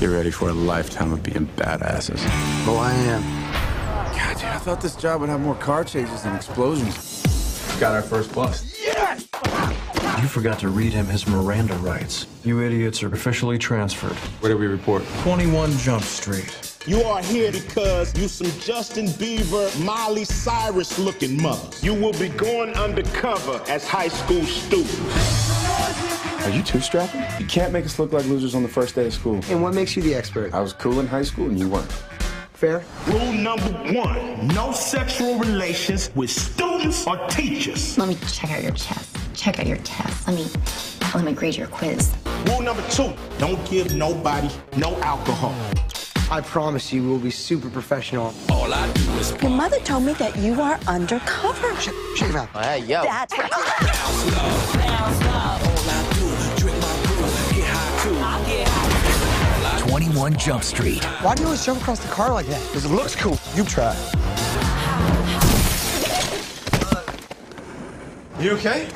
Get ready for a lifetime of being badasses. Oh, I am. God, dude, I thought this job would have more car chases and explosions. Got our first bust. Yes! You forgot to read him his Miranda rights. You idiots are officially transferred. Where do we report? 21 Jump Street. You are here because you some Justin Bieber, Miley Cyrus looking mothers. You will be going undercover as high school students. Are you two strapping? You can't make us look like losers on the first day of school. And what makes you the expert? I was cool in high school and you weren't. Fair? Rule number one no sexual relations with students or teachers. Let me check out your chest. Check out your test. Let me let me grade your quiz. Rule number two don't give nobody no alcohol. I promise you we'll be super professional. All I do is Your mother told me that you are undercover. Shake, shake it out. Oh, hey, yo. That's right. 21 Jump Street. Why do you always jump across the car like that? Because it looks cool. You try. You okay?